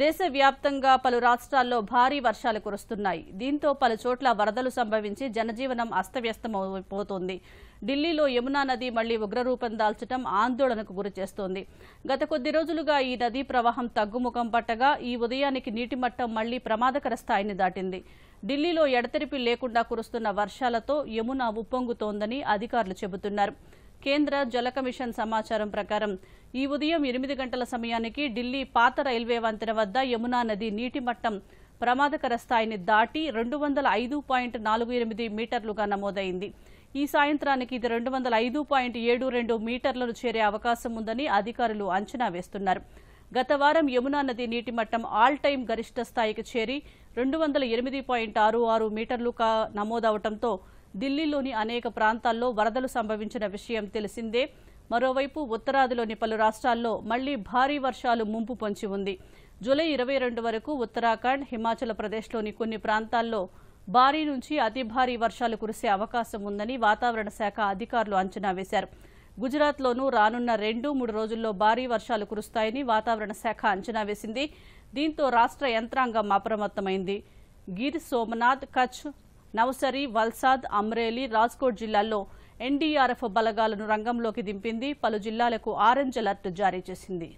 దేశవ్యాప్తంగా పలు రాష్ట్రాల్లో భారీ వర్షాలు కురుస్తున్నాయి. దీంతో పలు చోట్ల వరదలు సంభవించి జనజీవనం అస్తవ్యస్తమైపోతోంది. ఢిల్లీలో యమునా నది మళ్ళీ ఉగ్రరూపం దాల్చడం ఆందోళనకు గురిచేస్తోంది గత కొద్ది రోజులుగా ఈ నదీ ప్రవాహం తగ్గుముఖం పట్టగా ఈ ఉదయానికి నీటి మట్టం మళ్ళీ ప్రమాదకర స్థాయిని దాటింది. ఢిల్లీలో ఎడతెరిపి లేకుండా కురుస్తున్న వర్షాలతో యమున ఉప్పొంగుతోందని అధికారులు చెబుతున్నారు. కేంద్ర జల కమిషన్ సమాచారం ప్రకారం ఈ ఉదయం ఎనిమిది గంటల సమయానికి ఢిల్లీ పాత రైల్వే వంతెన వద్ద యమునా నది నీటి మట్టం ప్రమాదకర స్థాయిని దాటి రెండు వందల ఐదు పాయింట్ నాలుగు ఎనిమిది మీటర్లుగా నమోదైంది. ఈ సాయంత్రానికి ఇది రెండు వందల ఐదు పాయింట్ ఏడు రెండు మీటర్లను చేరే అవకాశం ఉందని అధికారులు అంచనా వేస్తున్నారు. గత వారం యమునా నది నీటి మట్టం ఆల్ టైం గరిష్ట స్థాయికి చేరి రెండు వందల ఎనిమిది పాయింట్ ఆరు ఆరు మీటర్లుగా నమోదవడంతో ఢిల్లీలోని అనేక ప్రాంతాల్లో వరదలు సంభవించిన విషయం తెలిసిందే. మరోవైపు ఉత్తరాదిలోని పలు రాష్ట్రాల్లో మళ్ళీ భారీ వర్షాలు ముంపు పొంచి ఉంది. జూలై ఇరవై రెండు వరకు ఉత్తరాఖండ్ హిమాచల్ ప్రదేశ్లోని కొన్ని ప్రాంతాల్లో భారీ నుంచి అతి భారీ వర్షాలు కురిసే అవకాశం ఉందని వాతావరణ శాఖ అధికారులు అంచనా వేశారు. గుజరాత్లోనూ రానున్న రెండు మూడు రోజుల్లో భారీ వర్షాలు కురుస్తాయని వాతావరణ శాఖ అంచనా వేసింది. దీంతో రాష్ట్ర యంత్రాంగం అప్రమత్తమైంది. గిర్ సోమనాథ్ కచ్ నవసరి వల్సాద్ అమ్రేలీ రాజ్కోట్ జిల్లాల్లో ఎన్డీఆర్ఎఫ్ బలగాలను రంగంలోకి దింపింది పలు జిల్లాలకు ఆరెంజ్ అలర్ట్ జారీ చేసింది.